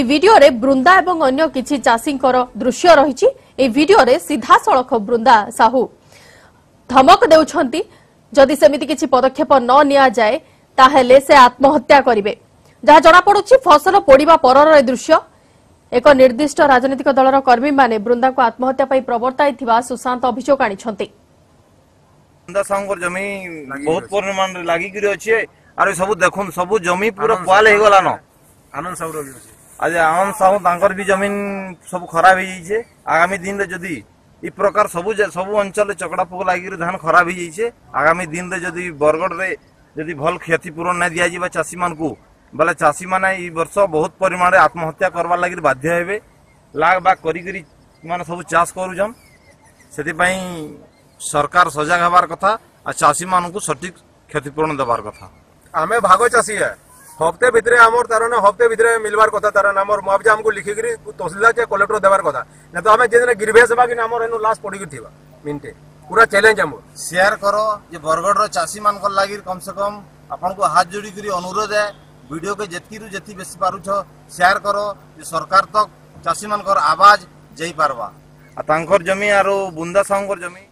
এই ভিডিওরে বৃন্দা এবং অন্য কিছু চাষীঙ্কর দৃশ্য রয়েছে এই ভিডিওরে সিধাসলখ বৃন্দা সাহু ধমক দেউছন্তি যদি সেমিতি কিছু পদক্ষেপ ন নিয়া যায় তাহলে সে আত্মহত্যা করিবে যা জনা পড়ুছি ফসল পোড়িবা পরর এই দৃশ্য এক নির্দিষ্ট রাজনৈতিক দলর কর্মী মানে বৃন্দাকে আত্মহত্যা পাই প্রবর্তাই সুশান্ত অভিযোগ আনিছন্তি বৃন্দা সাহুঙ্কর জমি বহুত পরিমাণরে লাগিকি আছে আর সব দেখুন সব জমি পুরো পোয়াল হয়ে গলানো আনন্দ সাহু রবি আছে आज आम साहू तर भी जमीन सब खराब हो जाइए आगामी दिन में जदि य प्रकार सब सब अंचल चकड़ा पक लग धान खराब हो जाइए आगामी दिन में जदि बरगढ़ में जदि भल क्षतिपूरण ना दिया जाए चाषी मान को बोले चाषी मैंने यर्ष बहुत परिमाण आत्महत्या करवा लगे बाध्य लाग बाग कर सब चाष कर सरकार सजग हबार कथा आ चाषी मान सठिक क्षतिपूरण देवार कथा आम भाग चाषी है হফতে ভিতরে আমার তার মানে হফতে ভিতরে মিলবার কথা তার মানে আমার মুআবজা আমাকে লিখিকি তহসিলদার যে কলেক্টর দেবার কথা না তো আমি যেদিন গিরভেস হবা কি আমার এনু লাশ পড়িকি থিবা মিনটে পুরা চ্যালেঞ্জ আমার শেয়ার কর যে বরগড়র চাষী মানক লাগি কমসে কম আপনার হাত যোড়ি করে অনুরোধ ভিডিওকে যেতিরু যেতি বেশি পারুছ শেয়ার কর যে সরকার তক চাষী মানকর আওয়াজ যাই পারবা আর তাঙ্কর জমি আর বুন্দা সাহর জমি